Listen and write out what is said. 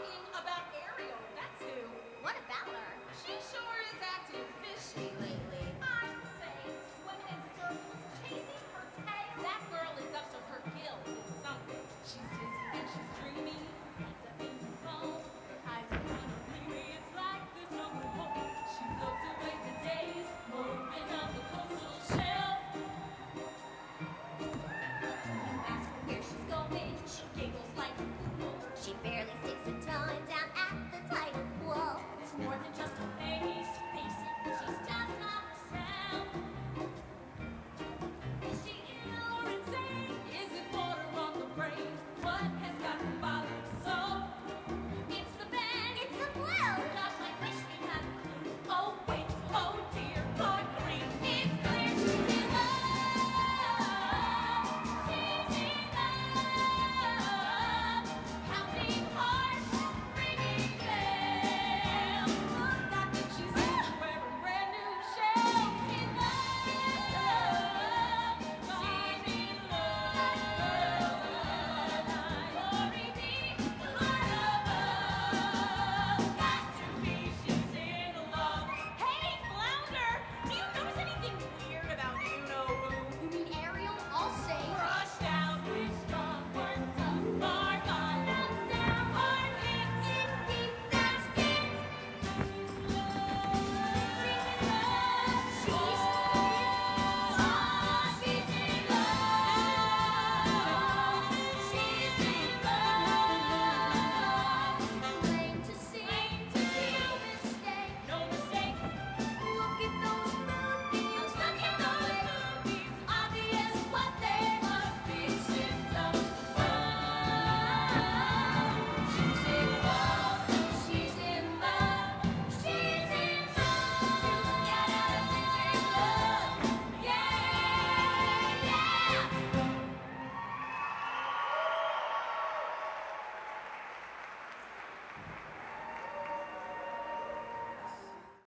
talking about Ariel. That's who. What about her? She sure is acting fishy lately. I'm saying swimming in circles, chasing her tail. That girl is up to her gills in something. She's dizzy and she's dreamy. Hands up in the phone. Eyes are kind of bleary. It's like there's no hope. She floats away the days, moving up the coastal shelf. You ask her where she's going. She giggles like a fool. She barely